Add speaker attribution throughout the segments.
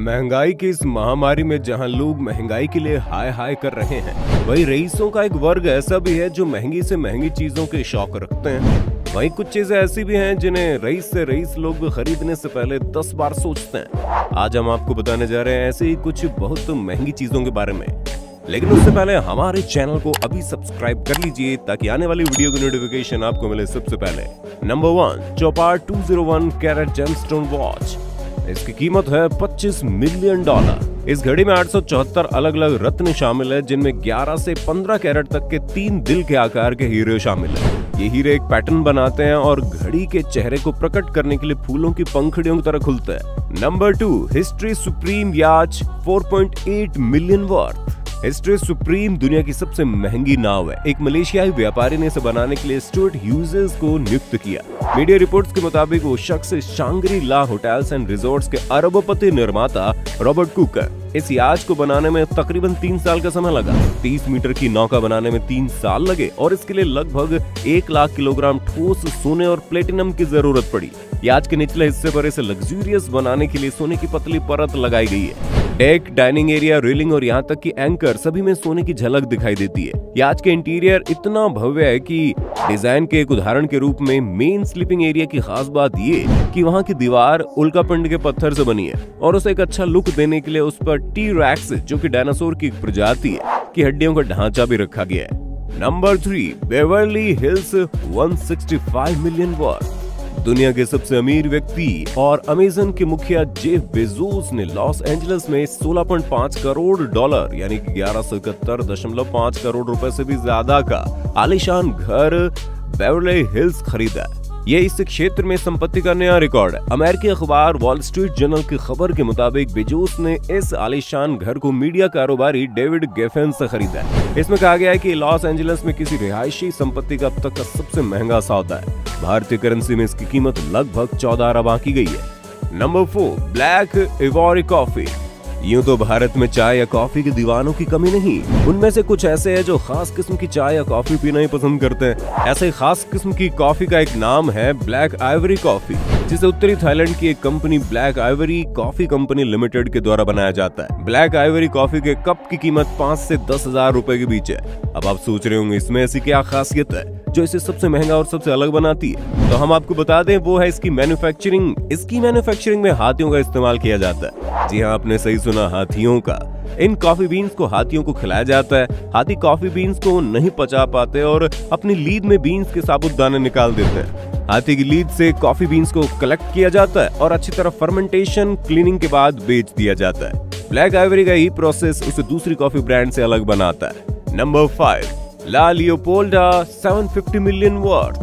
Speaker 1: महँगाई की इस महामारी में जहाँ लोग महँगाई के लिए हाय हाय कर रहे हैं, वही रईसों का एक वर्ग ऐसा भी है जो महँगी से महँगी चीज़ों के शौक रखते हैं। वहीं कुछ चीज़ें ऐसी भी हैं जिन्हें रईस से रईस लोग खरीदने से पहले दस बार सोचते हैं। आज हम आपको बताने जा रहे हैं ऐसे ही कुछ बहुत महँगी चीज़ों के बारे में। लेकिन उससे पहले हमारे चैनल को अभी सब्सक्राइब कर लीजिए, ताकि आने वाली वीडियो की नोटिफिकेशन आपको मिले सबसे पहले। Number one Chopard 201 carat gemstone watch इसकी कीमत है 25 मिलियन डॉलर। इस घड़ी में आठ अलग अलग रत्न शामिल है, जिनमें 11 से 15 कैरेट तक के तीन दिल के आकार के हीरे शामिल हैं। ये हीरे एक पैटर्न बनाते हैं और घड़ी के चेहरे को प्रकट करने के लिए फूलों की पंखड़ियों की तरह खुलते हैं। नंबर टू, हिस्ट्री सुप्रीम याच 4.8 मिलियन वर्थ। हिस्ट्री सुप्रीम दुनिया की सबसे महँगी नाव है। एक मलेशियाई व्यापारी ने इसे बनाने के लिए स्टुअर्ट ह्यूजेस को नियुक्त किया। मीडिया रिपोर्ट्स के मुताबिक वो शख्स Shangri La hotels and resorts के अरबपति निर्माता रॉबर्ट कुकर। इस याच को बनाने में तकरीबन तीन साल का समय लगा। तीस मीटर की नौका बनाने में तीन साल लगे और इसके लिए लगभग एक लाख किलोग्राम ठोस सोने और प्लेटिनम की ज़रूरत पड़ी। याच के निचले हिस्से पर इसे लग्जूरियस बनाने के लिए सोने की पतली परत लगाई गई है। डेक, डाइनिंग एरिया, रेलिंग और यहाँ तक कि एंकर सभी में सोने की झलक दिखाई देती है। याच के इंटीरियर इतना भव्य है कि डिज़ाइन के एक उदाहरण के रूप में मेन स्लीपिंग एरिया की खास बात ये कि वहाँ की दीवार उल्कापिंड के पत्थर से बनी है और उसे एक अच्छा लुक देने के लिए उस पर टी रैक्स जो की डायनासोर की प्रजाति है, की हड्डियों का ढांचा भी रखा गया है। Number three Beverly Hills 165 million worth दुनिया के सबसे अमीर व्यक्ति और अमेजन के मुखिया जेफ बेजोस ने लॉस एंजलिस में 16.5 करोड़ डॉलर, यानी कि ग्यारह करोड़ रुपए से भी ज़्यादा का आलिशान घर बेवरले हिल्स खरीदा ये इस क्षेत्र में संपत्ति का नया रिकॉर्ड अमेरिकी अखबार वॉल स्ट्रीट जर्नल की खबर के मुताबिक बेजोस ने इस आलिशान घर को मीडिया कारोबारी डेविड गेफेन से खरीदा है। इसमें कहा गया है कि लॉस एंजलिस में किसी रिहायशी संपत्ति का अब तक का सबसे महँगा सौदा है। भारतीय करेंसी में इसकी कीमत लगभग चौदह अरब आंकी गई है। Number four, black ivory coffee. यूँ तो भारत में चाय या कॉफ़ी के दीवानों की कमी नहीं। उनमें से कुछ ऐसे हैं जो खास किस्म की चाय या कॉफ़ी पीना ही पसंद करते हैं। ऐसे खास किस्म की कॉफ़ी का एक नाम है ब्लैक आइवरी कॉफ़ी, जिसे उत्तरी थाईलैंड की एक company black ivory coffee company limited के द्वारा बनाया जाता है। ब्लैक आइवरी कॉफ़ी के कप की कीमत पाँच से दस हज़ार रूपए के बीच है। अब आप सोच रहे होंगे, इसमें ऐसी क्या खासियत है? जो इसे सबसे महँगा और सबसे अलग बनाती है। तो हम आपको बता दें, वो है इसकी मैन्युफैक्चरिंग इसकी मैन्युफैक्चरिंग में हाथियों का इस्तेमाल किया जाता है। जी हाँ आपने सही सुना, हाथियों का। इन कॉफ़ी बीन्स को हाथियों को खिलाया जाता है। हाथी कॉफ़ी बीन्स को नहीं पचा पाते और अपनी लीद में बीन्स के साबुत दाने निकाल देते हैं। हाथी की लीद से कॉफ़ी बीन्स को कलेक्ट किया जाता है और अच्छी तरह फर्मेंटेशन क्लीनिंग के बाद बेच दिया जाता है। ब्लैक आइवरी का ही प्रोसेस उसे दूसरी कॉफ़ी ब्रांड से अलग बनाता है। Number five La Leopolda 750 million worth.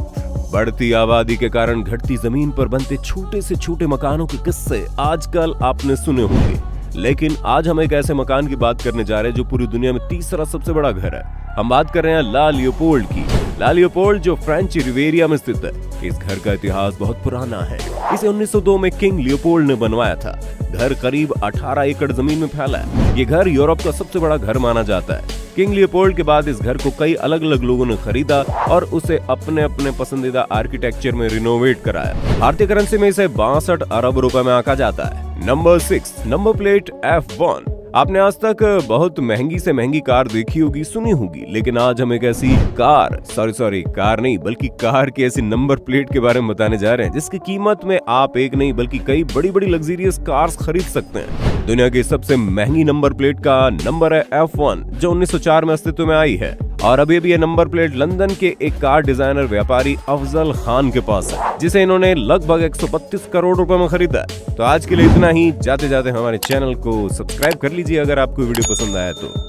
Speaker 1: बढ़ती आबादी के कारण घटती ज़मीन पर बनते छोटे से छोटे मकानों के किस्से आजकल आपने सुने होंगे। लेकिन आज हम एक ऐसे मकान की बात करने जा रहे हैं जो पूरी दुनिया में तीसरा सबसे बड़ा घर है। हम बात कर रहे हैं ला लियोपोल्ड की। ला लियोपोल्ड जो फ्रेंच रिवेरिया में स्थित है, इस घर का इतिहास बहुत पुराना है। इसे 1902 में किंग लियोपोल्ड ने बनवाया था। घर करीब 18 एकड़ ज़मीन में फैला है। ये घर यूरोप का सबसे बड़ा घर माना जाता है। किंग लियोपोल्ड के बाद इस घर को कई अलग अलग लोगों ने खरीदा और उसे अपने अपने पसंदीदा आर्किटेक्चर में रिनोवेट कराया। भारतीय करेंसी में इसे बासठ अरब रुपए में आका जाता है। Number six number plate F one आपने आज तक बहुत महँगी से महँगी कार देखी होगी, सुनी होगी, लेकिन आज हम एक ऐसी कार सॉरी सॉरी कार नहीं, बल्कि कार की ऐसी नंबर प्लेट के बारे में बताने जा रहे हैं, जिसकी कीमत में आप एक नहीं, बल्कि कई बड़ी बड़ी लग्जरियस कार्स खरीद सकते हैं। दुनिया की सबसे महँगी नंबर प्लेट का नंबर है एफ़ जो 1904 में अस्तित्व में आई है। और अभी भी ये नंबर प्लेट लंदन के एक कार डिज़ाइनर व्यापारी अफजल खान के पास है, जिसे इन्होंने लगभग 132 करोड़ रुपए में खरीदा है। तो आज के लिए इतना ही। जाते जाते हमारे चैनल को सब्सक्राइब कर लीजिए अगर आपको वीडियो पसंद आया तो।